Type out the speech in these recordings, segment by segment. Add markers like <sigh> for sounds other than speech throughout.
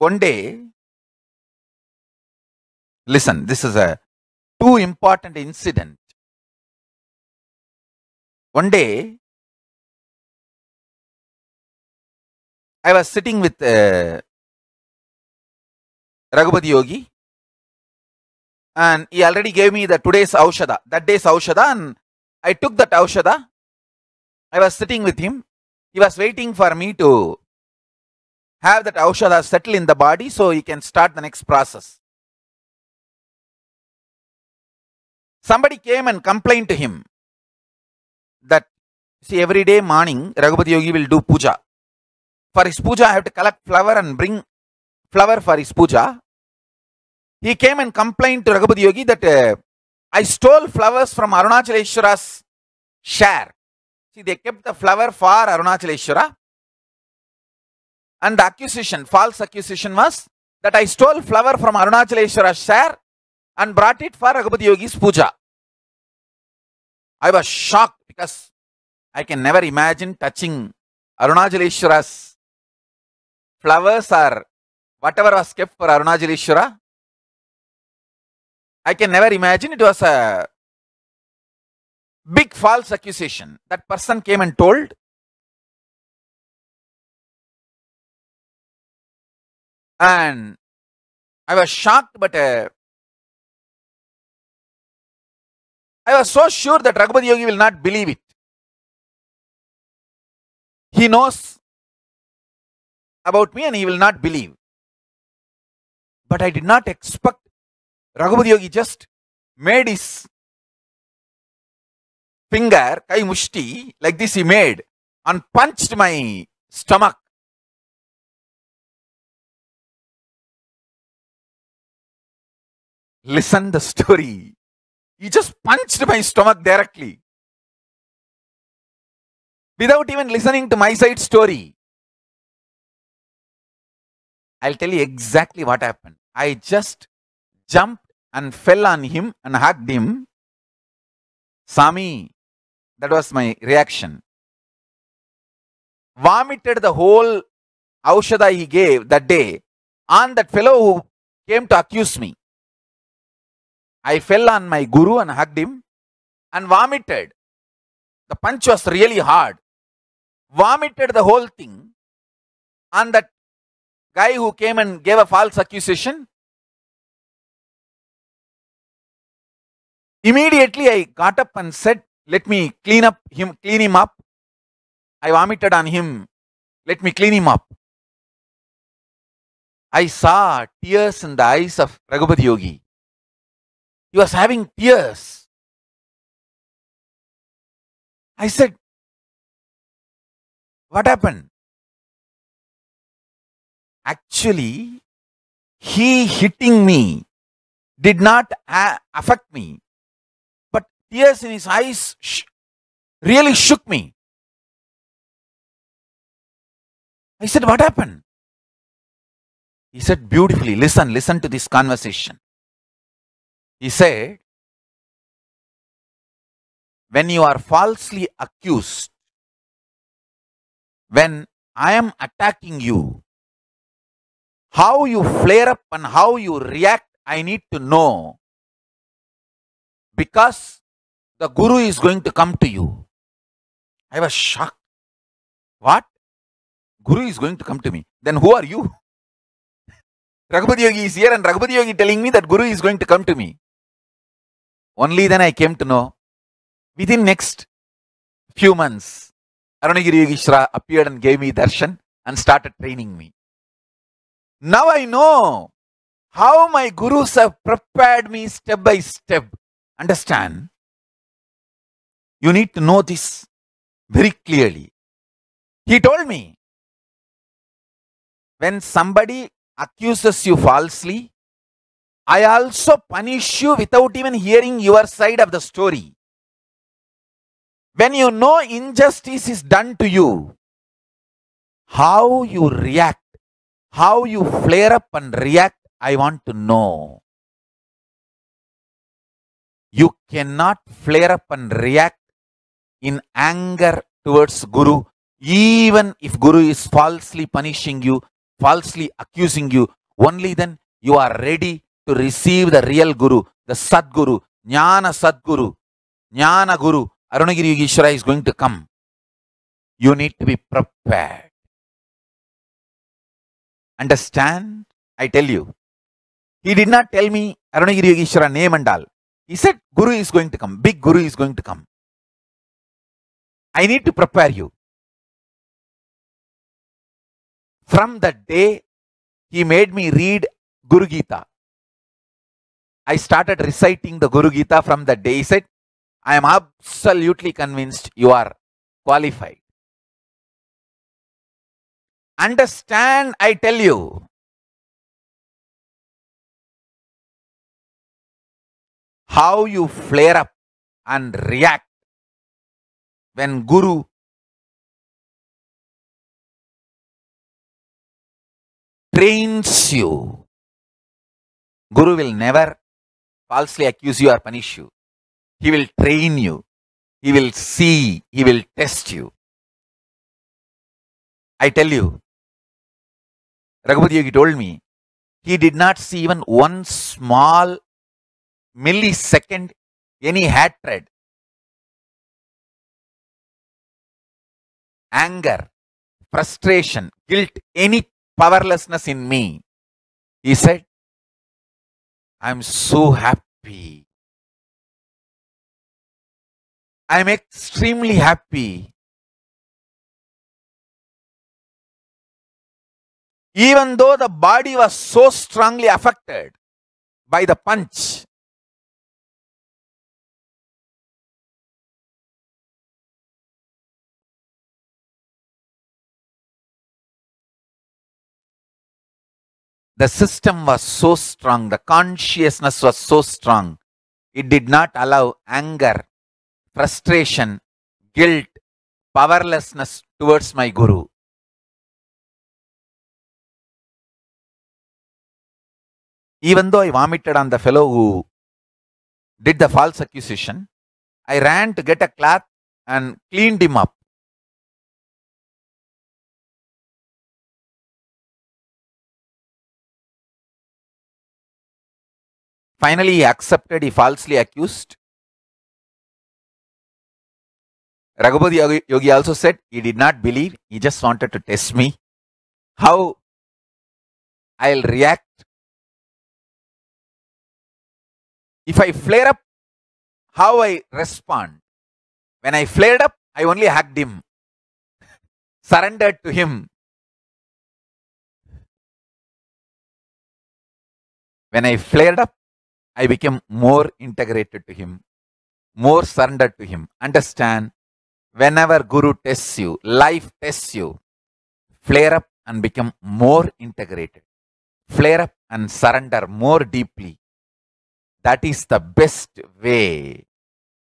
one day, listen, this is a too important incident. One day, I was sitting with uh, Raghupati Yogi, and he already gave me the today's Aushada, that day's Aushada, and I took that Aushada. I was sitting with him. He was waiting for me to have that aushadha settle in the body so he can start the next process. Somebody came and complained to him that, see, every day morning, Raghupati Yogi will do puja. For his puja, I have to collect flower and bring flower for his puja. He came and complained to Raghupati Yogi that uh, I stole flowers from Arunachaleshwara's share. See, they kept the flower for Arunachaleshwara. And the accusation, false accusation was that I stole flower from Arunachaleshwara's share and brought it for Raghupati Yogi's puja. I was shocked because I can never imagine touching Arunachaleshwara's flowers or whatever was kept for Arunachaleshwara. I can never imagine it was a big false accusation. That person came and told. And I was shocked, but uh, I was so sure that Raghupati Yogi will not believe it. He knows about me and he will not believe. But I did not expect Raghupati Yogi just made his finger, kai mushti, like this he made and punched my stomach. Listen the story. He just punched my stomach directly. Without even listening to my side story. I'll tell you exactly what happened. I just jumped and fell on him and hugged him. Sami, that was my reaction. Vomited the whole Aushada he gave that day on that fellow who came to accuse me. I fell on my guru and hugged him and vomited. The punch was really hard. Vomited the whole thing on that guy who came and gave a false accusation. Immediately I got up and said, Let me clean up him, clean him up. I vomited on him. Let me clean him up. I saw tears in the eyes of Raghupati Yogi. He was having tears. I said, What happened? Actually, he hitting me did not affect me, but tears in his eyes sh- really shook me. I said, What happened? He said, Beautifully, listen, listen to this conversation. He said, When you are falsely accused, when I am attacking you, how you flare up and how you react, I need to know. Because the Guru is going to come to you. I was shocked. What? Guru is going to come to me. Then who are you? <laughs> Raghupati Yogi is here and Raghupati Yogi telling me that Guru is going to come to me. Only then I came to know. Within next few months, Arunagiri Yogeshwara appeared and gave me darshan and started training me. Now I know how my gurus have prepared me step by step. Understand? You need to know this very clearly. He told me when somebody accuses you falsely, I also punish you without even hearing your side of the story. When you know injustice is done to you, how you react, how you flare up and react, I want to know. You cannot flare up and react in anger towards Guru, even if Guru is falsely punishing you falsely accusing you, only then you are ready to receive the real Guru, the Sadguru, Jnana Sadguru, Jnana Guru. Arunagiri Yogeshwara is going to come. You need to be prepared. Understand? I tell you. He did not tell me Arunagiri Yogeshwara name and all. He said Guru is going to come. Big Guru is going to come. I need to prepare you. From that day, he made me read Guru Gita. I started reciting the Guru Gita from that day. He said, I am absolutely convinced you are qualified. Understand, I tell you. How you flare up and react when Guru trains you. Guru will never falsely accuse you or punish you. He will train you. He will see. He will test you. I tell you, Raghupati Yogi told me he did not see even one small millisecond any hatred, anger, frustration, guilt, any powerlessness in me. He said, I'm so happy. I'm extremely happy. Even though the body was so strongly affected by the punch, the system was so strong, the consciousness was so strong, it did not allow anger, frustration, guilt, powerlessness towards my Guru. Even though I vomited on the fellow who did the false accusation, I ran to get a cloth and cleaned him up. Finally, he accepted he falsely accused. Raghupati Yogi- Yogi also said he did not believe, he just wanted to test me. How I'll react. If I flare up, how I respond. When I flared up, I only hugged him, <laughs> surrendered to him. When I flared up, I became more integrated to him, more surrendered to him. Understand? Whenever Guru tests you, life tests you, flare up and become more integrated. Flare up and surrender more deeply. That is the best way.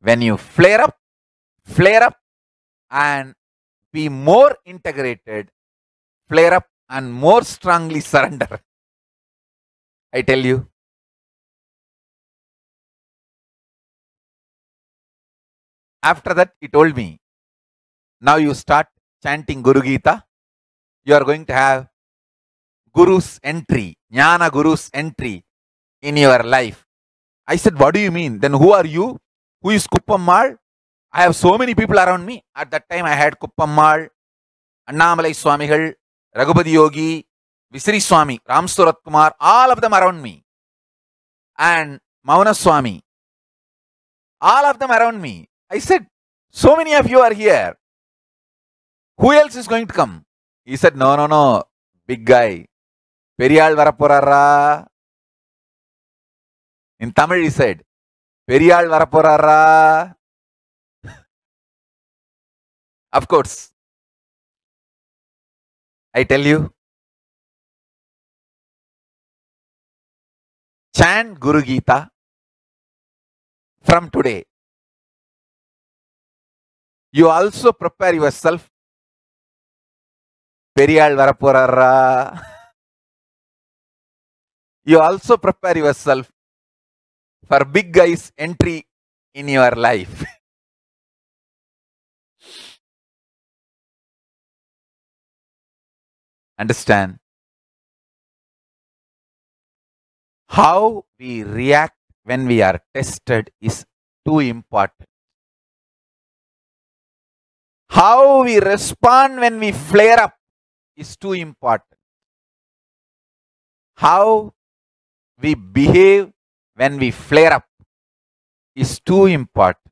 When you flare up, flare up and be more integrated, flare up and more strongly <laughs> surrender. I tell you, After that, he told me, now you start chanting Guru Gita. You are going to have Guru's entry, Jnana Guru's entry in your life. I said, what do you mean? Then who are you? Who is Kuppammal? I have so many people around me. At that time, I had Kuppammal, Annamalai Swamigal, Raghupati Yogi, Visri Swami, Ram Kumar, all of them around me. And Mauna Swami, all of them around me. I said, so many of you are here. Who else is going to come? He said, no, no, no, big guy. Periyal. In Tamil, he said, Periyal <laughs> of course. I tell you, chant Guru Gita from today. You also prepare yourself பெரிய ஆள் வரப்போறாரா you also prepare yourself for big guys entry in your life Understand how we react when we are tested is too important. How we respond when we flare up is too important. How we behave when we flare up is too important.